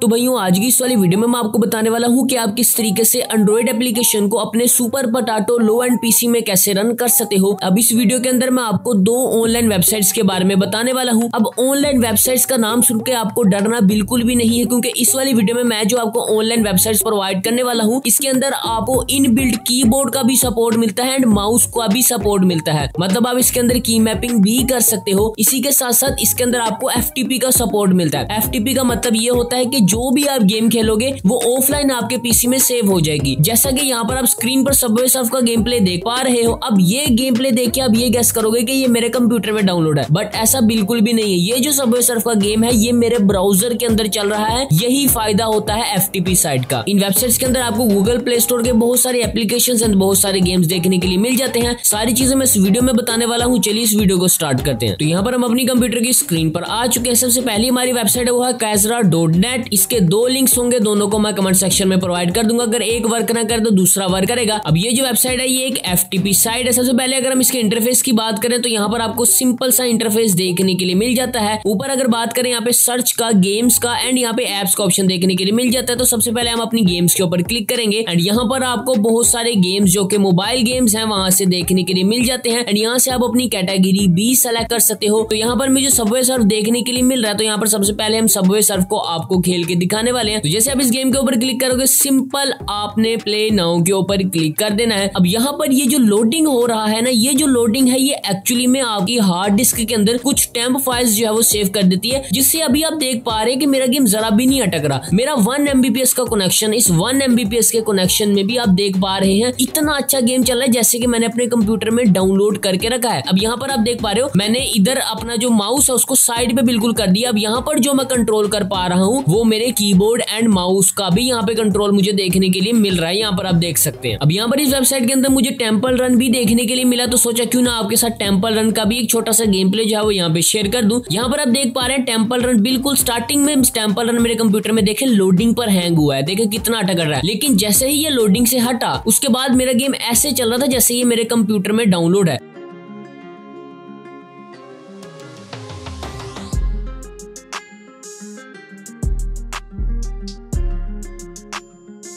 तो भाइयों, आज की इस वाली वीडियो में मैं आपको बताने वाला हूँ कि आप किस तरीके से एंड्रॉइड एप्लीकेशन को अपने super potato low end PC में कैसे रन कर सकते हो। अब इस वीडियो के अंदर मैं आपको दो ऑनलाइन वेबसाइट्स के बारे में बताने वाला हूँ। अब ऑनलाइन वेबसाइट्स का नाम सुन के आपको डरना बिल्कुल भी नहीं है, क्योंकि इस वाली वीडियो में मैं जो आपको ऑनलाइन वेबसाइट प्रोवाइड करने वाला हूँ, इसके अंदर आपको इन बिल्ड की का भी सपोर्ट मिलता है एंड माउस का भी सपोर्ट मिलता है। मतलब आप इसके अंदर की मैपिंग भी कर सकते हो। इसी के साथ साथ इसके अंदर आपको एफटीपी का सपोर्ट मिलता है। एफटीपी का मतलब ये होता है कि जो भी आप गेम खेलोगे, वो ऑफलाइन आपके पीसी में सेव हो जाएगी। जैसा कि यहाँ पर आप स्क्रीन पर सबवे सर्फ का गेम प्ले देख पा रहे हो, अब ये गेम प्ले देख के आप ये गैस करोगे कि ये मेरे कंप्यूटर में डाउनलोड है। बट ऐसा बिल्कुल भी नहीं है। ये जो सबवे सर्फ का गेम है, ये मेरे ब्राउज़र के अंदर चल रहा है। यही फ़ायदा होता है एफ़ साइट का। इन वेबसाइट के अंदर आपको गूगल प्ले स्टोर के बहुत सारे एप्लीकेशन एंड बहुत सारे गेम्स देखने के लिए मिल जाते हैं। सारी चीज़ें मैं इस वीडियो में बताने वाला हूँ। चलिए इस वीडियो को स्टार्ट करते हैं। तो यहाँ पर हम अपनी कंप्यूटर की स्क्रीन पर आ चुके हैं। सबसे पहली हमारी वेबसाइट है, वो है कैजरा डॉट नेट इसके दो लिंक्स होंगे, दोनों को मैं कमेंट सेक्शन में प्रोवाइड कर दूँगा। अगर एक वर्क ना करे तो दूसरा वर्क करेगा। अब ये जो वेबसाइट है, ये एक एफ़ साइट है। सबसे पहले अगर हम इसके इंटरफेस की बात करें तो यहाँ पर आपको सिंपल सा इंटरफेस देखने के लिए मिल जाता है। ऊपर अगर बात करें यहाँ पे सर्च का गेम्स का एंड यहाँ पे एप्स का ऑप्शन देखने के लिए मिल जाता है। तो सबसे पहले हम अपनी गेम्स के ऊपर क्लिक करेंगे। एंड यहाँ पर आपको बहुत सारे गेम्स जो कि मोबाइल गेम्स हैं, वहाँ से देखने के लिए मिल जाते हैं। एंड यहाँ से आप अपनी कैटेगरी भी सेलेक्ट कर सकते हो। तो यहाँ पर मुझे सबवे सर्फ देखने के लिए मिल रहा है। तो यहाँ पर सबसे पहले हम सबवे सर्फ को आपको खेल के दिखाने वाले हैं। तो जैसे आप इस गेम के ऊपर क्लिक करोगे सिंपल आपने प्ले नाउ के ऊपर क्लिक कर देना है। अब यहाँ पर ये जो लोडिंग हो रहा है ना, ये जो लोडिंग है, ये एक्चुअली में आपकी हार्ड डिस्क के अंदर कुछ टेम्प फाइल्स जो है वो सेव कर देती है, जिससे अभी आप देख पा रहे हैं कि मेरा गेम जरा भी नहीं अटक रहा। मेरा वन एमबीपीएस का कनेक्शन इस वन एमबीपीएस के कनेक्शन में भी आप देख पा रहे हैं, इतना अच्छा गेम चल रहा है, जैसे कि मैंने अपने कंप्यूटर में डाउनलोड करके रखा है। अब यहाँ पर आप देख पा रहे हो, मैंने इधर अपना जो माउस है, उसको साइड पे बिल्कुल कर दिया। अब यहाँ पर जो मैं कंट्रोल कर पा रहा हूँ, वो मेरे कीबोर्ड एंड माउस का भी यहाँ पे कंट्रोल मुझे देखने के लिए मिल रहा है, यहाँ पर आप देख सकते हैं। अब यहाँ पर इस वेबसाइट के अंदर मुझे टेंपल रन भी देखने के लिए मिला तो सोचा क्यों ना आपके साथ टेंपल रन का भी एक छोटा सा गेम प्ले जो है वो यहाँ पे शेयर कर दूँ। यहाँ पर आप देख पा रहे हैं टेंपल रन बिल्कुल स्टार्टिंग में टेंपल रन मेरे कंप्यूटर में देखे लोडिंग पर हैंग हुआ है। देखे कितना अटक रहा है। लेकिन जैसे ही ये लोडिंग से हटा, उसके बाद मेरा गेम ऐसे चल रहा था जैसे ये मेरे कंप्यूटर में डाउनलोड है।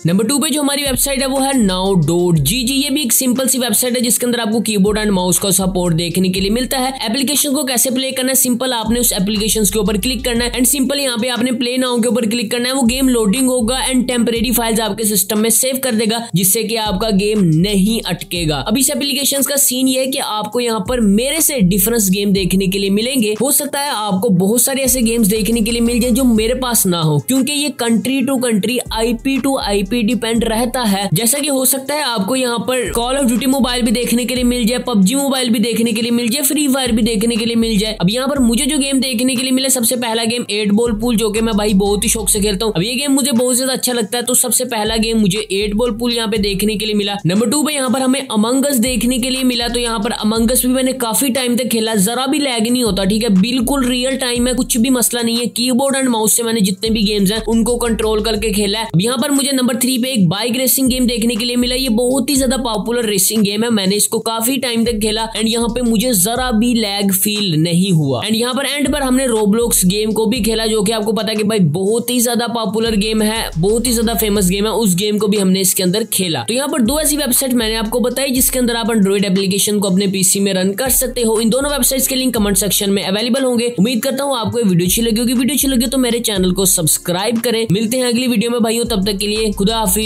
नंबर टू पे जो हमारी वेबसाइट है, वो है नाउ डोट जी जी ये भी एक सिंपल सी वेबसाइट है, जिसके अंदर आपको कीबोर्ड एंड माउस का सपोर्ट देखने के लिए मिलता है। एप्लीकेशन को कैसे प्ले करना है? सिंपल आपने उस एप्लीकेशन के ऊपर क्लिक करना है। एंड सिंपल यहाँ पे आपने प्ले नाउ के ऊपर क्लिक करना है। वो गेम लोडिंग होगा एंड टेम्परेरी फाइल्स आपके सिस्टम में सेव कर देगा, जिससे कि आपका गेम नहीं अटकेगा। अब इस एप्लीकेशन का सीन ये है कि आपको यहाँ पर मेरे से डिफरेंस गेम देखने के लिए मिलेंगे। हो सकता है आपको बहुत सारे ऐसे गेम्स देखने के लिए मिल जाए जो मेरे पास ना हो, क्योंकि ये country to country IP to IP पे डिपेंड रहता है। जैसा कि हो सकता है आपको यहाँ पर कॉल ऑफ़ ड्यूटी मोबाइल भी देखने के लिए मिल जाए पबजी मोबाइल भी देखने के लिए मिल जाए फ्री फायर भी देखने के लिए मिल जाए। अब यहाँ पर मुझे जो गेम देखने के लिए मिले, सबसे पहला गेम एट बॉल पूल जो कि मैं भाई बहुत ही शौक से खेलता हूँ। अब ये गेम मुझे बहुत ज़्यादा अच्छा लगता है तो सबसे पहला गेम मुझे एट बॉल पूल यहाँ पे देखने के लिए मिला। नंबर टू पे यहाँ पर हमें अमंगस देखने के लिए मिला तो यहाँ पर अमंगस भी मैंने काफ़ी टाइम तक खेला। जरा भी लैग नहीं होता, ठीक है? बिल्कुल रियल टाइम है, कुछ भी मसला नहीं है। कीबोर्ड एंड माउस से मैंने जितने भी गेम्स हैं, उनको कंट्रोल करके खेला है। यहाँ पर मुझे नंबर थ्री पे एक बाइक रेसिंग गेम देखने के लिए मिला। ये बहुत ही ज़्यादा पॉपुलर रेसिंग गेम है। मैंने इसको काफ़ी टाइम तक खेला एंड यहाँ पे मुझे जरा भी लैग फील नहीं हुआ। एंड यहाँ पर एंड पर हमने रोबलॉक्स गेम को भी खेला, जो कि आपको पता कि भाई बहुत ही ज़्यादा पॉपुलर गेम है, बहुत ही ज़्यादा फ़ेमस गेम है। उस गेम को भी हमने इसके अंदर खेला। तो यहाँ पर दो ऐसी वेबसाइट मैंने आपको बताई, जिसके अंदर आप एंड्रॉइड एप्लीकेशन को अपने पीसी में रन कर सकते हो। इन दोनों वेबसाइट के लिंक कमेंट सेक्शन में अवेलेबल होंगे। उम्मीद करता हूँ आपको वीडियो अच्छी लगी होगी। वीडियो अच्छी लगी तो मेरे चैनल को सब्सक्राइब करें। मिलते हैं अगली वीडियो में, भाइयों, तब तक के लिए खुदा Gaves